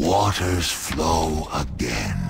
waters flow again.